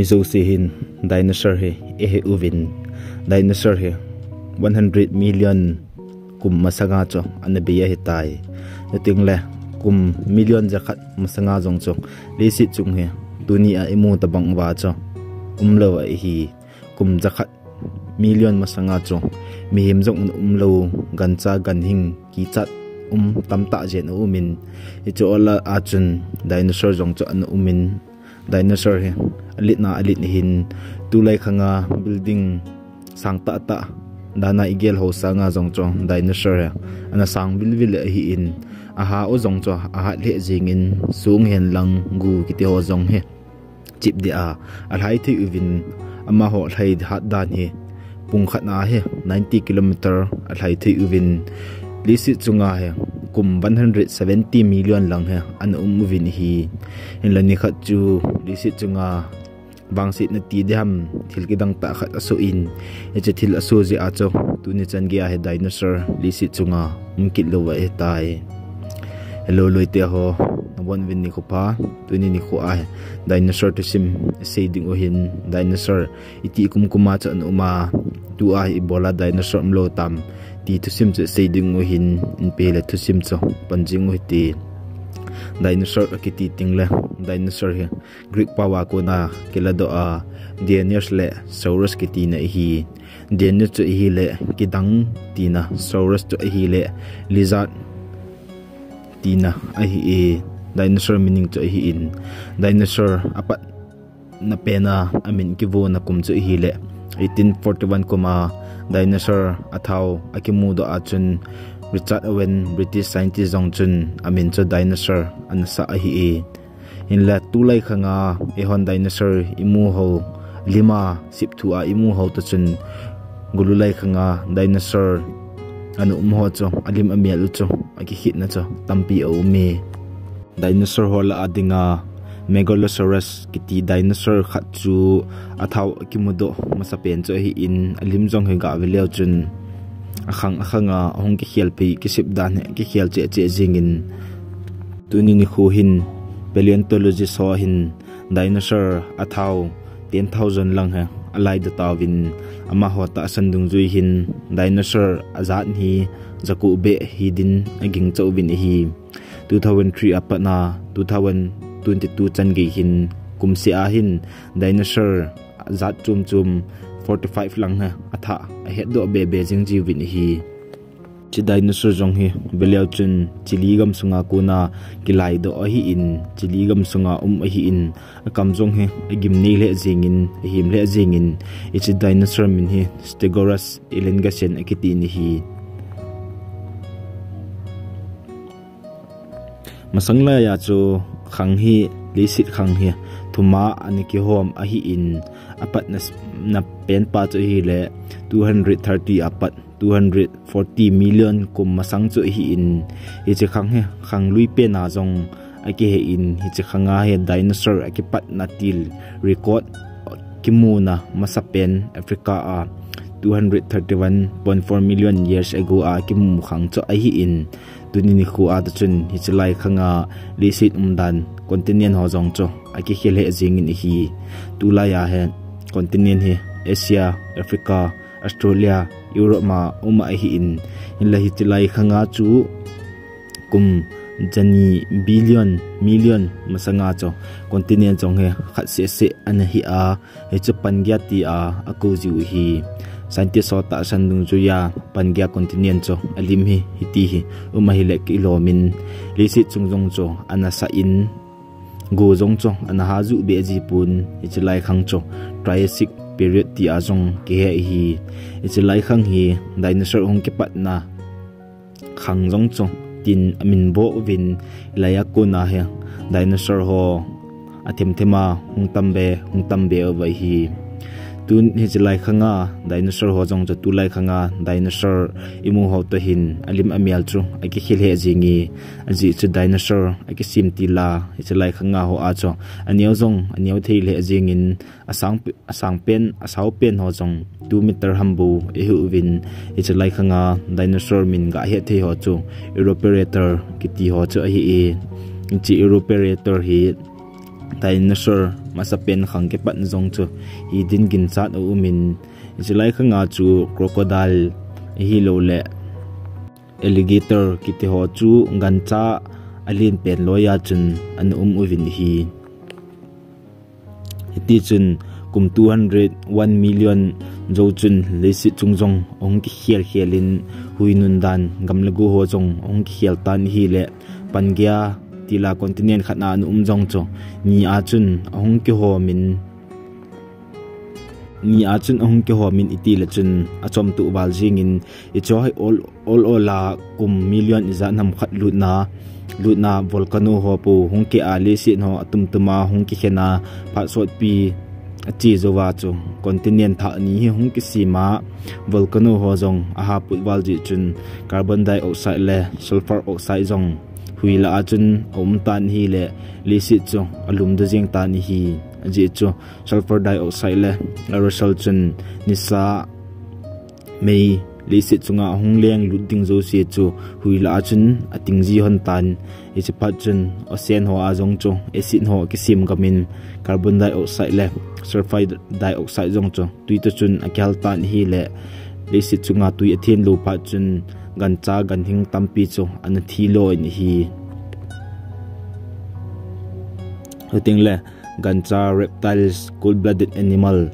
mizo si hin dinosaur hi ehe uvin. Dinosaur hi 100 million kum masanga cho, anabiya hi tai. Nating le, kum million jakhat masanga jong cho. Le chung he, dunia emu tabang wa cho. Umlo hi kum jakhat million masanga cho. Mi him jong umlo gancha ganhing ki chat um tamta jen umin. I cho la dinosaur jong cho an umin. dinosaur he alit na alit hin. Tulai khanga building sang ta ta. Dana igel ho sanga jong chong dinosaur he ana sang bil bil hi in. Aha o jong cho aha le jing in. Sung hen lang gu ki te ho jong he chip di a. Alhai thi uvin. Ama ho thai hat dan he pung khat na he 90 km alhai thi uvin. Lisi chunga he kum 170 million lang he. An um vin hi. In lani khat chu lisi chunga. Bang sit na ti dam thil ki dang ta khat aso in. E che thil aso ji a cho. Tu ni chan gia he dinosaur lisi chunga. Um kit lo wa e tai. Hello, loi te ho. Bon vin ni ko pa. Tu ni ni ko a dinosaur to sim sei ding o hin. Dinosaur, iti kum kuma cha an uma. Tu a ibola dinosaur mlo tam ti thu sim che sei ding ngo hin, in pe le thu sim cho pan jing ngo ti. Dinosaur ki ti ting le, dinosaur he greek pawa ko na kila do a dinosaur le, saurus ki ti na hi. Dinosaur chu hi le ki dang ti na, saurus chu hi le, lizard ti na a hi e dinosaur meaning chu hi in. Dinosaur apat na pena amin ki vo na kum chu hi le. 1841 kuma dinosaur athau akimudo achun Richard Owen British scientist jong chun amin cho dinosaur an sa a hi e. In la tulai khanga e hon dinosaur imu ho lima sip thu a imu ho to chun gululai khanga dinosaur anu um ho cho alim amial cho aki hit na cho tampi o me dinosaur hol adinga megalosaurus kiti dinosaur kha chu athaw kimudo masa pen cho hi in alim jong he ga veleo chun. Akhang akhanga hong ki khial pe ki sip dan he ki khial che che jingin tuni ni khu hin paleontology so hin dinosaur athau 10000 lang he alai da tawin ama hota sandung zui hin dinosaur azat hi zaku be hidin aging chaubin hi. 2003 apana 2000 22 chan gi hin kum si a hin dinosaur zat chum chum 45 lang ha atha a het do be be jing ji win hi. Chi dinosaur jong hi beliau chun chili gam sunga kuna kilai do a hi in chili gam sunga um a hi in a kam jong hi a gim nei le jing in a him le jing in ichi dinosaur min hi stegosaurus elengasen akiti ni hi. Masangla ya chu khang hi, lisit khang hi. Thuma, ani ki hom a hi in apat na na pen pa chu hi le 230 apat 240 million kum masang chu hi in hi che khang he, khang lui pe na jong anh ki he in hi che khanga he. Dinosaur anh ki pat na til record kimuna masapen africa a. 231.4 million years ago, a kim khang cho a hi in. Tunini khu a ta chun, hi chulai khanga li sit um dan, continent ho jong cho, a ki khel he jing in hi. Tulai a he, continent hi asia, africa, australia, europe ma uma hi in. In la hi chulai khanga chu kum jani billion, million masanga cho. Continent chong he khat se se an hi a, he chu pan gya ti a aku ju hi scientist so ta san dung zu ya pangya continent cho alim hi hiti hi uma hi um le ki lomin li si chung jong cho ana sa in. Go jong cho ana ha zu be ji pun ichi lai khang cho triassic period ti a jong ke he hi. Ichi lai khang hi, dinosaur hong ke pat na. Khang jong cho tin amin bo vin laya ko na he. Dinosaur ho athem thema hung tambe hung tambe vai hi tun hi chilai khanga, dinosaur ho jong tu lai khanga, dinosaur imu ho to hin, alim amial chu aki khil he jingi aji chu dinosaur aki sim ti la hi chilai khanga ho a cho aniao jong aniao thei le jingin asang asang pen asau pen ho jong 2 meter hambu e hu win hi chilai khanga, dinosaur min ga he thei ho chu europerator ki ti ho chu hi e chi europerator hi dinosaur masa pen khang ke pat zong chu. Hi din gin chat o min. Jilai khanga chu crocodile hi lo le. Alligator kiti ho chu gancha alin pen loya chun. An um uvin hi. Hiti chun kum 201 million zo chun lesi chungjong ong ki khial khialin huinun dan. Gamlagu ho jong ong ki khial tan hi le. Pangya tila continent khatna an um jong cho. Ni a chun ong ki ho min. Ni a chun ong ki ho min iti la chun a chom tu bal jing in. I cho hai all all ola kum million iza nam khat lut na. Lut na volcano ho pu. Hong ki a le si no atum tuma hong ki khena pha sot pi chi zowa chu continent tha ni hi hong ki sima volcano ho jong a ha put wal ji chun. Carbon dioxide le sulfur oxide jong hui la chun om tan hi le, li si chu, alum da jing tan hi, ji chu, sulfur dioxide le aerosol chun nisa mei, li si chunga hung leng lut ding zo si chu, hui la chun ating ji hon tan e chi pat chun ocean ho a jong chu, acid ho ki sim gamin carbon dioxide le sulfur dioxide jong chu tuita chun, akyal tan hi le, li si chunga tui athin lu pa chun gan cha gan hing tampi chu an thi lo in hi. Huting le gan cha reptiles cold blooded animal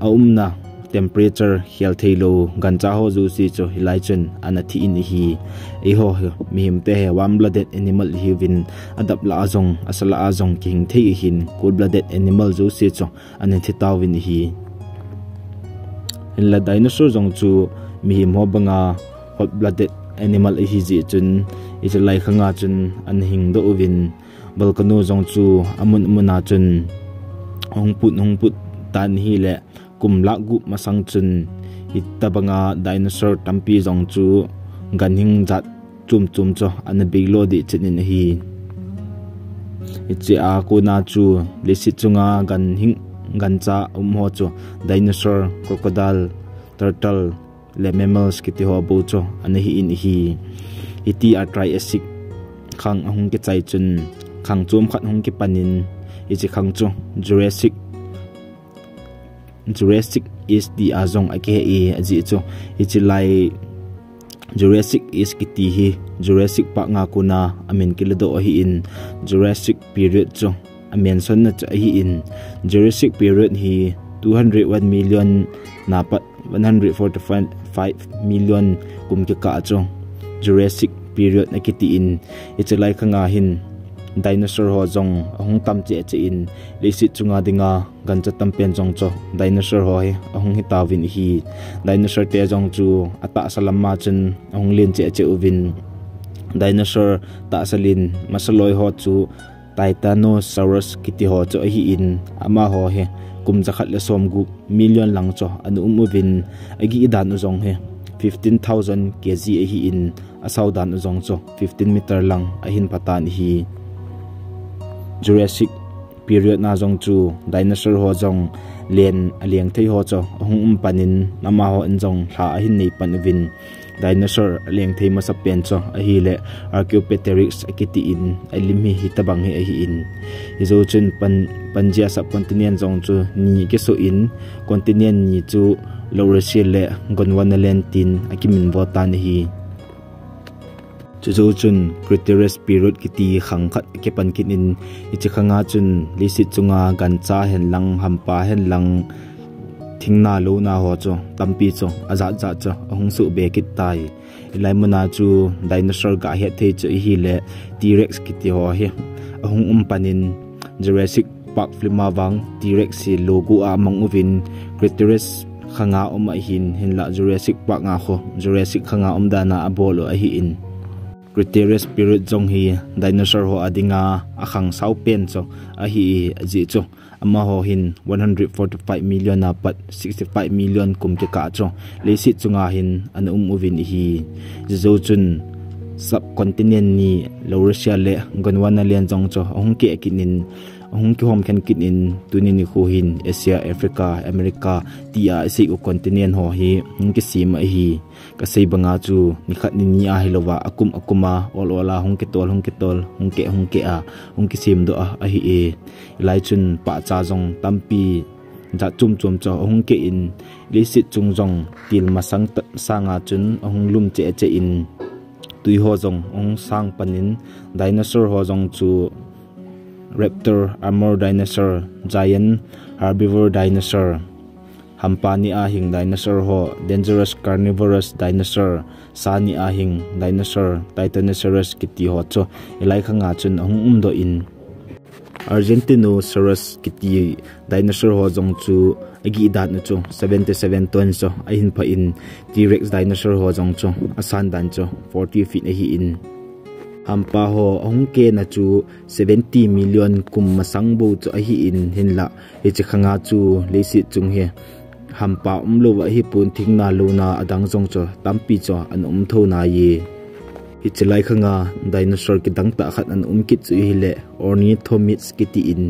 aumna temperature hel thailo gan cha ho zu si chu hilai chun an thi in hi. E ho mi him te he warm blooded animal hi win adap la azong asala azong king thei hin. Cold blooded animal zu si chu an thi taw win hi. In la dinosaur zong chu mi mo banga hot blooded animal hi ji chun is lai khanga chun an hing do win balkanu jong chu amun muna chun. Hong put hong put tan hi le kum la gu masang chun. Itabanga dinosaur tampi jong chu ganing jat chum chum cho an biglo di chenin hi. Ichi a ku na chu lesi chunga gan hing gan cha um ho chu dinosaur crocodile turtle le mammals kiti ho bo cho. An hi in hi iti a triassic khang ahung ke chai chun. Khang chum khat hung ki panin. Ichi khang chu jurassic. Jurassic is the azong ake e aji chu ichi lai, jurassic is kiti hi. Jurassic pa nga kuna amen kilado hi in. Jurassic period chu amen son na cha hi in. Jurassic period hi 201 million na pat 145 million kum ke ka chu jurassic period na kiti in. Ichi lai khanga hin. Dinosaur ho jong ahung tam che che in. Lesi chunga dinga gan cha tam pen jong cho. Dinosaur ho he ahung hi tawin hi. Dinosaur te jong chu ata salama chen ahung lin che che uvin. Dinosaur ta salin masaloi ho chu titanosaurus kiti ho cho hi in. Ama ho he kum zakhat le som gu million lang cho anu umu vin. Agi idan u zong he. 15000 kg a hi in. Asaw dan u zong cho 15 meter lang a hin patan hi. Jurassic period na zong chu dinosaur ho zong. Len aliang thei ho cho hung um panin. Nama ho an zong hla a hin nei pan vin. Dinosaur aliang thei ma sa pen cho a hi le archaeopteryx akiti in. Alimi hi tabang hi a hi in. Hi zo chun pan, panjia sắp continent zong chu ni ke so in, continent ni chu laurasia le gonwana len tin akimin votan hi. Chu chu chun criteria spirit cái ti khang khat ke pan kin in, ichi khanga chun li si chunga gan cha hen lang, hampa hen lang, thingna lo na ho cho, tampi cho, aza za cho hong su be kit tai. Ilai muna chu dinosaur ga he the chu hi le t-rex ki ti ho he hong um panin jurassic park flima wang t-rex si logo a mang uvin criteria khanga om a hin hin la jurassic park nga kho jurassic khanga om da na abolo a hi in criteria spirit jong hi dinosaur ho adinga akhang sau pen cho a ji cho. Ama ho hin 145 million na pat 65 million kum ke ka cho. Le si chunga hin an um uvin hi. Zo chun subcontinent ni laurasia le gonwana lian jong cho ong ke kinin ong ki hom khen kinin tunin ni khu hin asia, africa, america, tia isi u continent ho hi ong ki sim hi, ka sei banga chu, ni khat ni ni a hilowa akum akuma, ol ola hong ki tol, hong ki tol, hong ke hong ke a hung ki sim do a hi e lai chun pa cha jong tampi ja chum chum cho ong ke in, li sit chung jong til ma sang sanga chun ong lum che che in tui ho jong ong sang panin dinosaur ho jong chu raptor armor dinosaur, giant, herbivore dinosaur, hampani ahing dinosaur ho dangerous carnivorous dinosaur, sani ahing dinosaur titanosaurus kiti ho cho ilai khanga chun ong um do in. argentinosaurus kiti dinosaur ho jong chu agi dat na chu. 77 ton so Ahin pa in t-rex dinosaur ho jong chu. Asan dan chu 40 feet na hi in. Hampa ho ahongke na chu 70 million kum masang bo chu a hi in. Hinla e chi khanga chu Le Si chung he. Hampa umlo wa hi pun Thing Na Lo Na adang jong chu tampi chu an um tho na ye. hichlai khanga dinosaur ki dang ta khat an umki chu hi le ornithomids ki ti in.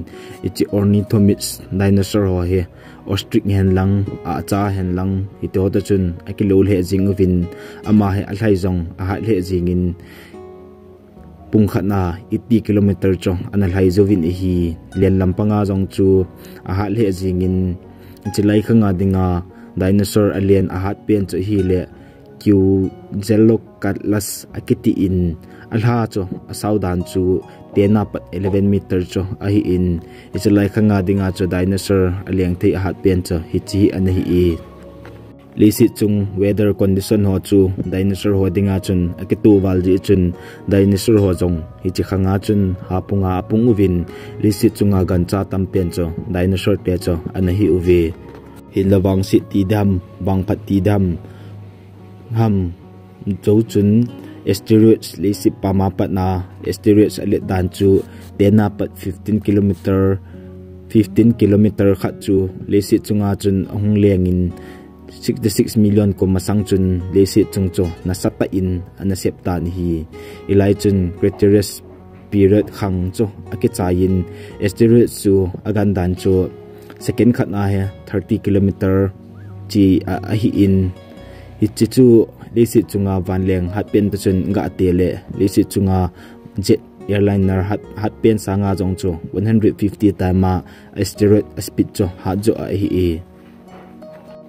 Ichi ornithomids dinosaur ho he. Ostrich hen lang a cha hen lang hi to ta chun a ki akilol he jing vin ama he a alhai jong a ha le jing in pung khat na 80 km chong an alhai jovin hi len lampanga jong chu a ha le jing in chilai khanga dinga dinosaur alien a hat pen chu hi le kiu zello katlas akiti in alha cho asaudan chu tena pat 11 meter cho, ahi hi in ichilai khanga dinga cho dinosaur aliang thei hat pen cho, hi chi an hi e lisi chung weather condition ho chu dinosaur ho dinga chun, akitu walji chun dinosaur ho jong hi chi khanga chun hapunga apung uvin. Lisi chunga gan cha tam pen cho, dinosaur pe cho ana hi uve hin lawang si ti dam bang phat ti dam ham zo chun asteroids lisi pama pat na asteroids ale dan chu tena pat 15 km 15 km khat chu lisi chunga chun ahung lengin 66 million ko masang chun lesi chungcho na sapa in ana septa ni hi ilai chun cretaceous period khang cho aki in asteroid chu agan dan chu, second khat na he 30 km chi, a hi in hi chung chu lesi chunga hạt leng hat pen ngã chun ga te le chung chunga jet airliner hat hat pen sanga jong cho 150 time asteroid speed cho ha jo a hi e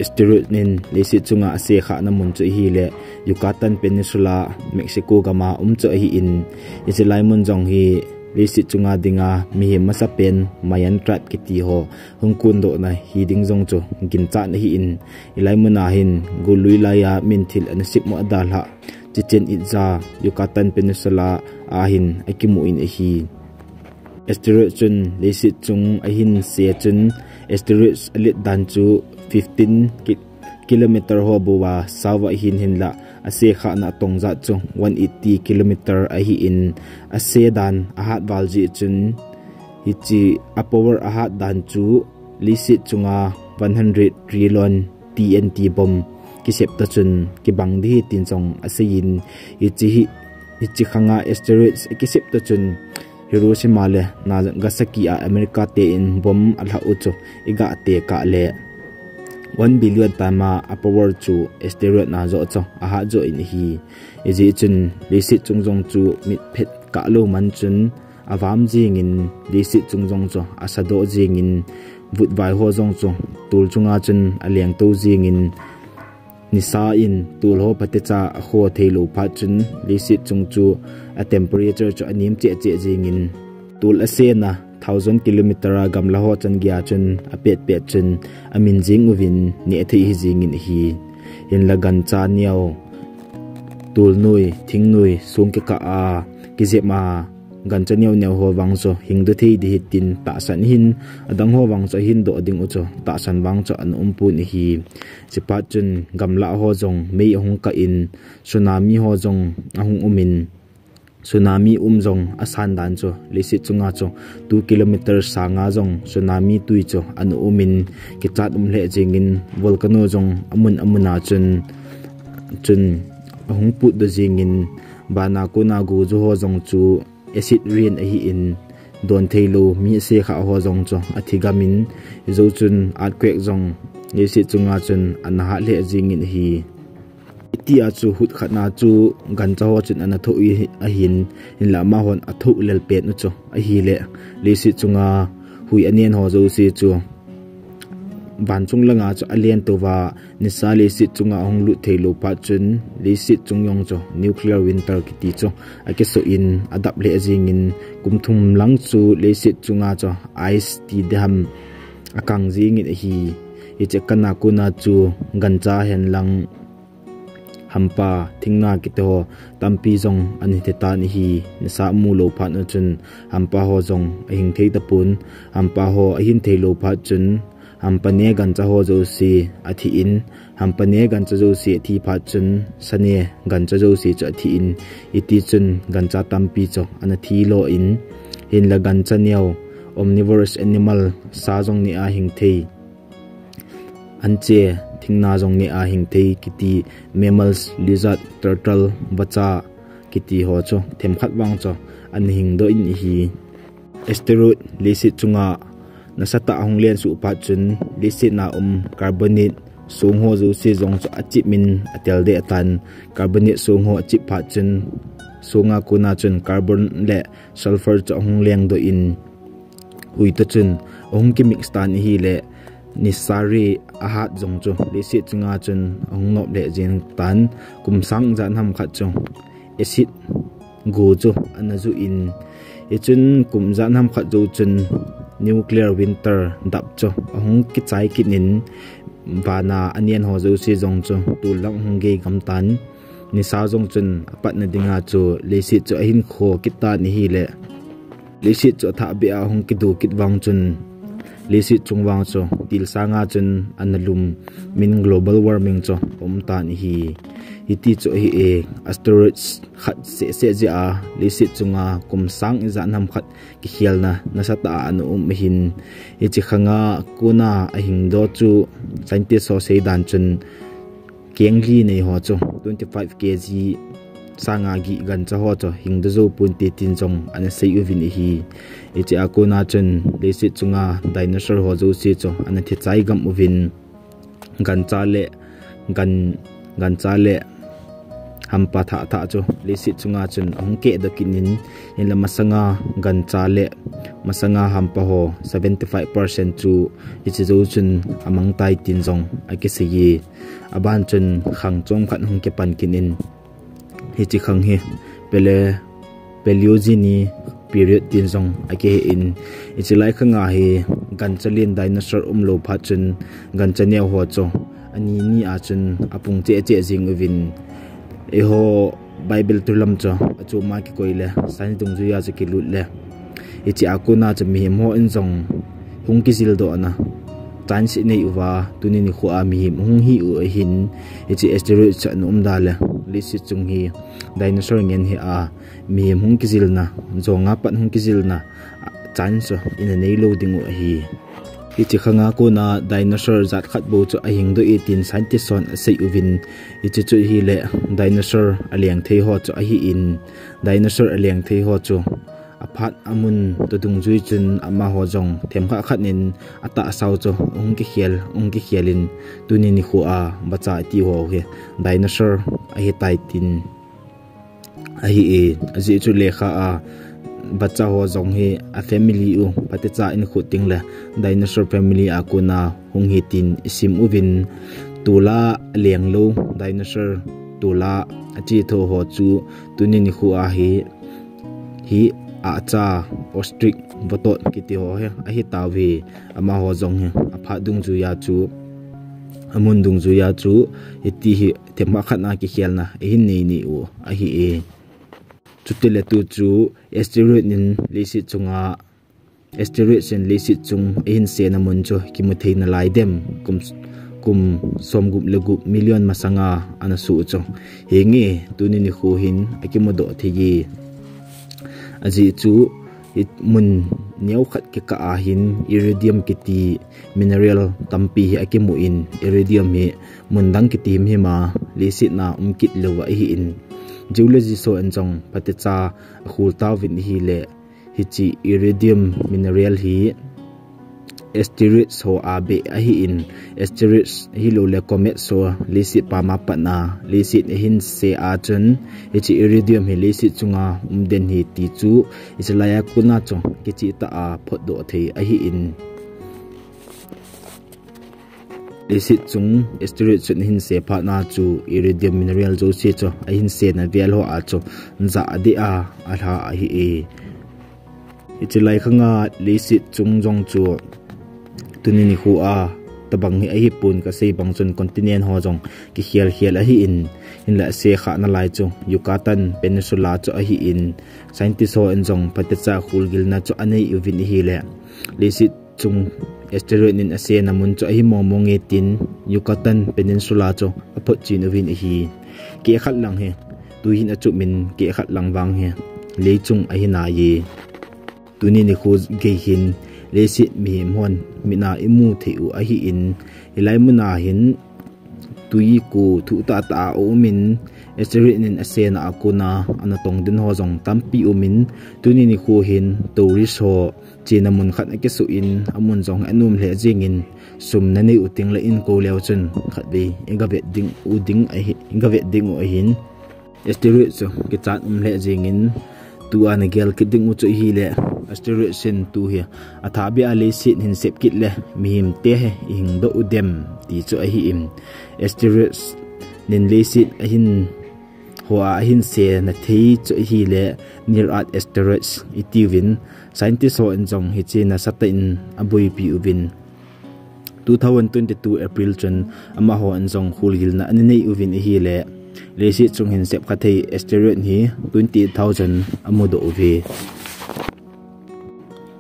asteroid nin chung chunga ase kha na mun chu hi le. Yucatan Peninsula, Mexico gama um chu hi in isilai mun jong hi lesi chunga dinga mi masa pen mayan trat kiti ho hungkun do na hi ding jong chu gin cha na hi in ilai mun a hin gului la ya min thil an sip mo adal ha chichen itza Yucatan Peninsula a hin akimu in hi asteroid chun lesi chung a hin se chun asteroid alit dan chu 15 kit kilometer ho buwa sawa hin hin la. Ase kha na tongza chu 180 kilometer a hi in. Ase dan a hat wal ji chun. Hi chi a power a hat dan chu lisit chunga 100 trillion TNT bomb ki sep ta chun ki bang di tin chong ase in hi chi hi hi chi khanga asteroids ki sep ta chun. Hiroshima le Nagasaki a America te in bom alha ucho iga te ka le. 1 billion tama a power chu asteroid na zo cho a ha zo in hi. Ezi chun lisi chung jong chu mit phet ka lo man chun. Awam jing in lisi chung jong cho a sa do jing in, vut vai ho jong chu tul chunga chun a liang to jing in. Nisa in, tul ho pate cha ho thelo pa chun. Lisi chung chu, a temperature chu anim che che jing in. Tul ase na 1000 kilometer gamla ho chan gya chun a pet chun amin jing uvin ni athi hi jing in hi. In la gan cha niao, tul nui, thing nui, sung ke ka a ki je ma gan cha niao niao ho wang zo. Hing du thei di tin ta san hin adang ho wang cho hin do ding u cho ta san wang cho an um pu ni hi. Chi pa gam la ho jong mei hong ka in, tsunami ho jong ahung umin tsunami umjong asan dan cho lesi chunga cho 2 km sanga jong tsunami tui cho an umin ki chat um le jingin volcano jong amun amuna chun chun hung put do jingin bana ko na gu jo ho jong chu, acid rain a hi in, don thelo mi se kha ho jong cho athigamin zo chun, earthquake zong ye chunga chun an ha le jingin hi ti a chu hut khana chu gan cha ho chun an tho i a hin. In la ma hon a thu lel pet nu chu, a hi le le si chunga hui anien ho zo si chu. Ban chung langa cho alien to wa ni sa le si chunga hong lu thei lo pa chun. Le si chung yong cho nuclear winter ki ti cho a ke so in adap le jing in. Kum thum lang chu le si chunga cho ice, ti dam. Akang jing in hi. I che kana kuna chu gancha hen lang. hampa thingna ki te ho tampi zong ani te ta ni hi ni sa mu lo pha na chun hampa ho zong a hing thei ta pun hampa ho a hin thei lo pha chun hampa ne gan cha ho zo si a thi in hampa ne gan cha zo si thi pha chun sane gan cha zo si cha thi in iti chun gan cha tampi cho ana thi lo in hin la gan cha neo omnivorous animal sa zong ni a hing thei. An che thingna zong ni a hing thei kiti mammals lizard turtle bacha kiti ho cho them khat wang cho an hing do in hi asteroid lisi chunga na sata hong len su pa chun lisi na um carbonate sung ho zu si zong cho achi min atel de tan carbonate sung ho achi pa chun sunga kuna chun carbon le sulfur cho hong leng do in hui ta chun ong ki mix tan hi le nisari ahat zong chu le si chunga chun ong nop le jin tan kum sang jan ham khat chu acid go chu anazu in. E chun kum jan ham khat chu chun, nuclear winter dap chu. Ong ki chai ki nin vana anian ho zo si zong chu tu lang hong ge gam tan ni sa zong chun apat na dinga chu. Le si chu ahin kho kita ni hi le le si chu tha bi a ki du kit wang chun lisi chungwang cho, til sanga chun analum, min global warming cho, om tan hi iti cho hi e asteroids khat se se ja a lisi chunga, kum sang za nam khat, ki khial na, nasata anu um hin e chi khanga kuna a hing do chu, scientist so se dan chun kengli nei ho cho 25 kg sanga gi gan cha ho cho hing de zo pun te tin jong ane sei u vin e hi. E che a ko na chen le si chunga dinosaur ho zo si cho ane the chai gam u vin. Gan cha le gan gan cha le ham pa tha tha cho le si chunga chen ong ke da kin in en la masanga gan cha le masanga ham pa ho 75% chu e che zo chen amang tai tin jong a ke se ye. Aban chen khang chong khan hong ke pan kin in hi chi khang hi pele paleogene period tin zong ake in ichi lai khanga hi ganchalin dinosaur umlo pha chun ganchane ho cho ani ni a chun apung che che jing win e ho bible tulam cho achu ma ki koile san dung ju ya che ki lut le, ichi akuna cha mi mo in zong, hung ki zil do na tan si nei uwa tunini khu a mi hung hi u hin ichi asteroid cha num da le. lisi chung hi dinosaur ngen hi a mi hung ki zil na zonga pan hung ki zil na chan so in a nei lo dingo hi. I chi khanga ko na dinosaur zat khat bo chu a hing do i tin scientist son a sei uvin. I chi chu hi le dinosaur aliang thei ho chu a hi in. Dinosaur aliang thei ho chu phat amun to dung zui chun ama ho jong them kha khat nin ata sau cho ong ki khel ong ki khelin tu ni ni khu a bacha ti ho he. Dinosaur a hi tai tin. A hi e ji chu le kha a bacha ho jong he a family u pate cha in khu ting la dinosaur family a ko na hung hi tin sim u bin tula leng lo dinosaur tula achi tho ho chu. Tu ni ni khu a hi hi a cha ostrich votot kiti ho he. A hi tawi ama ho jong he. A pha dung ju ya chu. Amun dung ju ya chu. E Iti hi thema khana ki khialna e hin nei ni u. A hi e. Chutile tu chu. E asteroid nin lisi chunga asteroid sen lisi chung. E hin se na mun chu. Ki mu na lai dem. Kum kum som gup le gup million masanga ana su chu he nge tuni ni khu hin. Akimodo do thigi aji chu, it mun neu khat ke ka ahin iridium kiti mineral tampi hi akimu in, iridium hi mun dang kiti hi ma, lisit na umkit lewa hi in. Geology so anjong patecha khul ta vin hi le, hi chi iridium mineral hi asteroids ho abe ahi in asteroids hi lo le comet so lisit pa ma lisit na. Hin se a chun ichi iridium hi lisit chunga umden hi ti chu. Islaya kuna chong kichi ta a phot do thei ahi in. Lisit chung asteroid chun hin se pha na chu. Iridium mineral zo se cho. A hin se na vel ho a cho. Za adi a a tha a hi e. Hi lai khanga lisit chung jong chu tunin ni khu a tabang hi ahi pun ka sei bang chun continent ho jong ki hial hial a hi in in la se kha na lai chu, yucatan peninsula chu a hi in scientist ho en jong pate cha khul gil na chu anei uvin hi le le si chung, asteroid nin ase na mun chu a hi mo mo tin, yucatan peninsula chu a chin uvin hi. Ke khat lang he tu hin a chu min ke khat lang wang he le chung a hi na ye. Tuni ni khu ge hin lấy si mi mon mi na imu the u a hi in. Ilai mu na hin tui ku thu ta ta o min esri nin asena akuna ana tong den ho jong tampi u min tuni ni khu hin tori so china mun khat ke su in. Amun jong anum le jingin sum na u uting la in ko lew chun khat bi inga ve ding u ding a hi inga ve ding u hin esri so ke chat um le jingin tu an gel kiting ding u chu hi le asteroid sin tu hi. À, Athabi ale sin hin sep kit le mihim te he ing do udem ti chu a hi im. Asteroid nin le sin a hin hoa a hin se na thei chu hi le near at asteroids itivin scientist ho en jong hi chi na sata in abui pi uvin 2022 april chun ama à, ho an jong khul gil na ani à, nei uvin hi le le si chung hin sep khathei asteroid hi 20000 amodo uvi.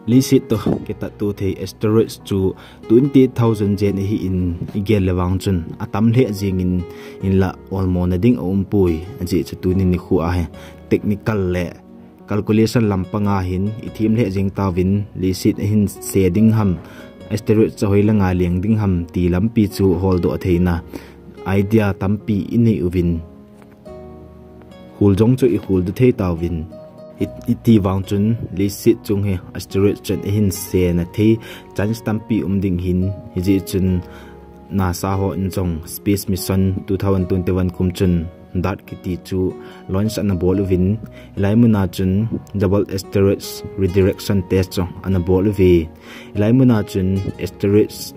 Lisit to kita tu the asteroids chu 20000 jen hi in igel lewang chun. Atam le jing in in la olmo na ding om pui anji chu tu ni khu a he technical le calculation lampanga hin ithim le jing tawin lisit hin seding ham asteroid chahoi langa leng ding ham ti lampi chu hol do theina idea tampi ini uvin. Hul jong chu i hul du thei it iti wang chun, li sit chung he, asteroid chen hin, se na the chan stampi um ding hin, hi ji chun nasa ho in chong space mission 2021 kum chun, dat ki ti chu launch an bol win laimuna chun, double asteroids redirection test chong an bol vi laimuna chun, asteroids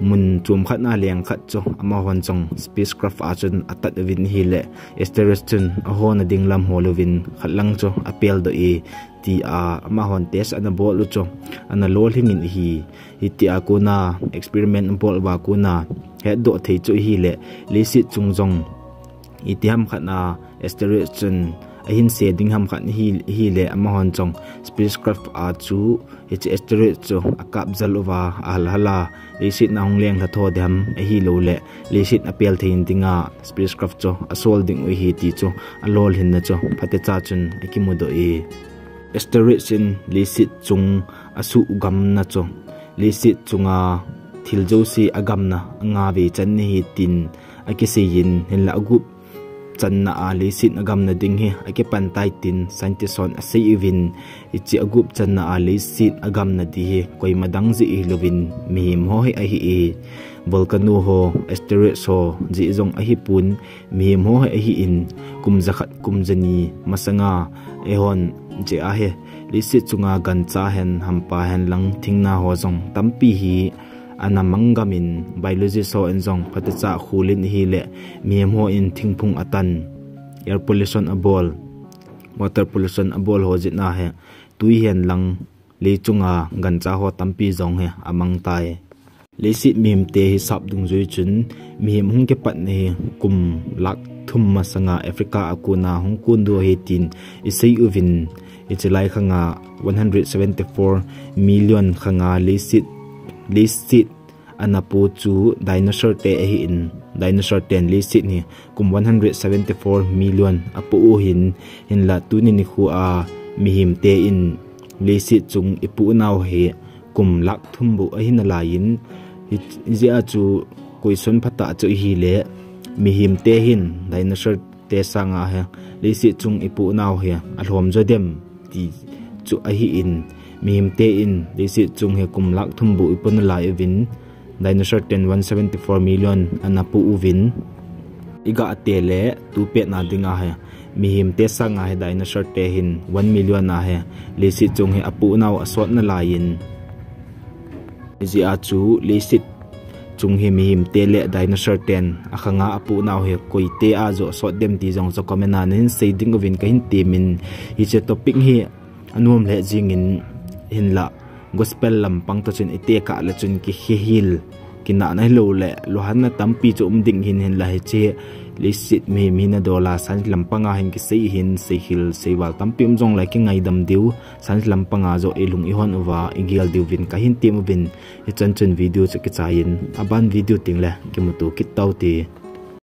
mun chum khat na leng khat cho. Ama hon chong spacecraft a chun atat win hi le. Asteroid chun a hon ding lam holovin khat lang cho. Apel do e. Ti a ama hon test ana bol lu chu ana lol hingin hi. Hi ti a ko na. Experiment bol ba ko na. He do thei cho hi le. Le si chung jong itiam khat na asteroid chun. ahin se ding ham khan hi hi le ama hon chong. Spacecraft a chu h asteroid chu akap zalova alhala lesit na hong leng la tho dam a hi lo le. Lesit apel thein tinga spacecraft chu asol ding u hi ti chu alol hin na chu phate cha chun akimu do e. Asteroid sin lesit chung asu gam na chu. Lesit chunga thiljose agam na nga ve chan ni hi tin akise yin hin la gup. Chan na a le sit agam na ding he, ake pan tai tin, scientist on ase evin ichi agup chan na a le sit agam na di he, koi madang ji lovin, mi mo he a hi e volcano ho asteroid so ji zong a hi pun, mi mo he a hi in, kum zakhat kum jani masanga, ehon je a he le sit chunga gan cha hen, hampa hen lang thingna ho zong tampi hi anamangamin biology so enjong patacha khulin hi le, miem ho in thingphung atan, air pollution abol, water pollution abol ho jit na he, tui hian lang le chunga gancha ho tampi zong he, amang tai. Le sit mim te hi sap dung zui chun mim hung ke pat ne kum lak thum ma sanga africa akuna hong kun do he tin isei uvin ichilai khanga 174 million khanga le sit listit anapu chu dinosaur te hi in dinosaur ten listit ni. Kum 174 million apu hin. Hin la tu ni khu a mi him te in. Listit chung ipu nau he. Kum lak thum bu a hin la in. Zia chu question phata chu hi le. Mi him te hin. Dinosaur te sanga he. Listit chung ipu nau he. Alhom jodem ti chu a hi in mi him te in le si chung he kum lak thum bu ipon lai vin, dinosaur 10 174 million anapu uvin iga ate le, tu pe na dinga he. Mi him te sa nga he, dinosaur te hin 1 million na he. Le chung he apu naw asot na lain izi a chu le chung hệ mi him dinosaur ten akhanga apu naw he, koi te a zo so dem ti comment so nên xây sei ding ovin cái hin ti min. Hi che topic anh anuam le jing in hin la, gospel lampang to chun ite ka la chun ki hi hil. Kina na lo le, lo han na tampi chu um ding hin hin la he che. Li sit mi mi na dola san lampanga hin ki sei hin, sei hil, sei wal tampi um jong la ki ngai dam diu. San lampanga zo elung i hon wa igil diu vin ka hin tim vin. E chan chan video chu ki chain aban video ting le, ki mutu ki tau ti.